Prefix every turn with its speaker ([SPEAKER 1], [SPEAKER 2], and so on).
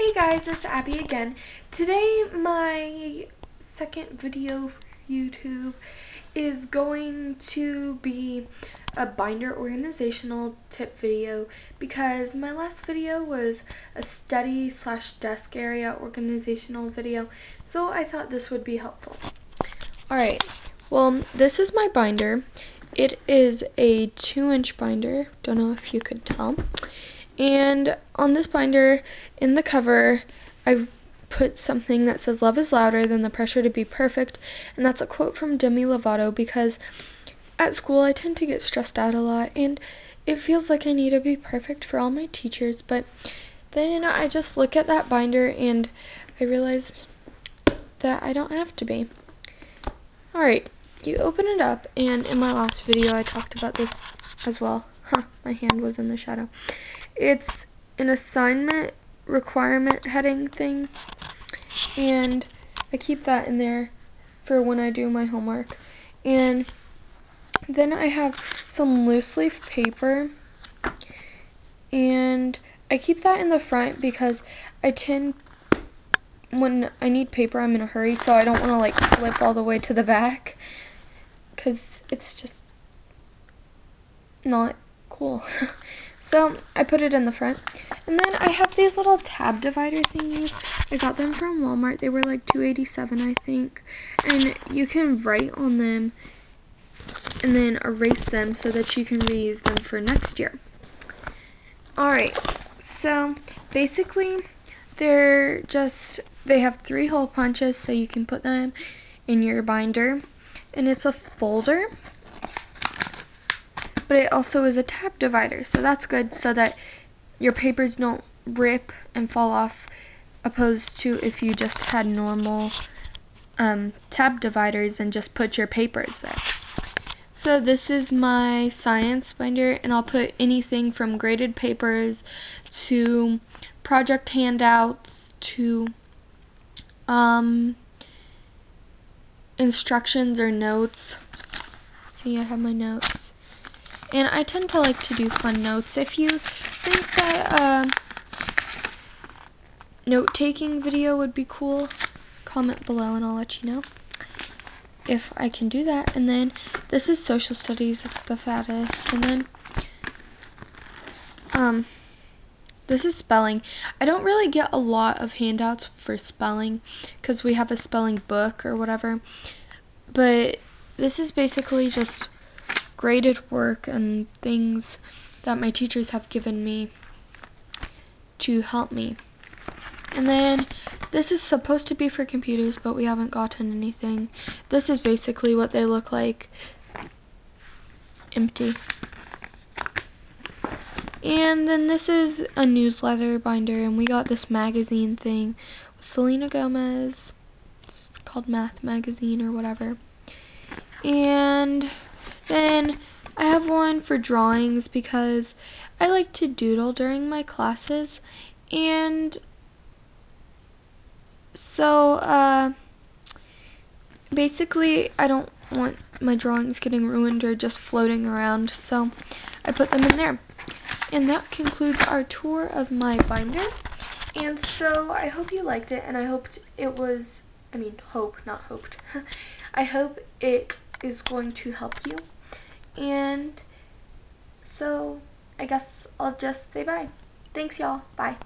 [SPEAKER 1] Hey guys, it's Abby again. Today my second video for YouTube is going to be a binder organizational tip video because my last video was a study slash desk area organizational video so I thought this would be helpful. Alright, well this is my binder. It is a 2 inch binder, don't know if you could tell. And on this binder, in the cover, I've put something that says love is louder than the pressure to be perfect and that's a quote from Demi Lovato because at school I tend to get stressed out a lot and it feels like I need to be perfect for all my teachers but then I just look at that binder and I realize that I don't have to be. Alright, you open it up and in my last video I talked about this as well. Huh, my hand was in the shadow. It's an assignment requirement heading thing and I keep that in there for when I do my homework. And then I have some loose leaf paper and I keep that in the front because I tend when I need paper I'm in a hurry so I don't want to like flip all the way to the back because it's just not cool So I put it in the front. And then I have these little tab divider thingies. I got them from Walmart. They were like 287 I think. And you can write on them and then erase them so that you can reuse them for next year. Alright, so basically they're just, they have three hole punches so you can put them in your binder. And it's a folder but it also is a tab divider, so that's good so that your papers don't rip and fall off opposed to if you just had normal um, tab dividers and just put your papers there. So this is my science binder and I'll put anything from graded papers to project handouts to um, instructions or notes. See, I have my notes. And I tend to like to do fun notes. If you think that a note-taking video would be cool, comment below and I'll let you know if I can do that. And then this is social studies, it's the fattest. And then um this is spelling. I don't really get a lot of handouts for spelling because we have a spelling book or whatever. But this is basically just graded work and things that my teachers have given me to help me. And then this is supposed to be for computers, but we haven't gotten anything. This is basically what they look like. Empty. And then this is a newsletter binder, and we got this magazine thing with Selena Gomez. It's called Math Magazine or whatever. And then I have one for drawings because I like to doodle during my classes and so uh, basically I don't want my drawings getting ruined or just floating around so I put them in there. And that concludes our tour of my binder. And so I hope you liked it and I hoped it was, I mean hope, not hoped. I hope it is going to help you. And so I guess I'll just say bye. Thanks y'all. Bye.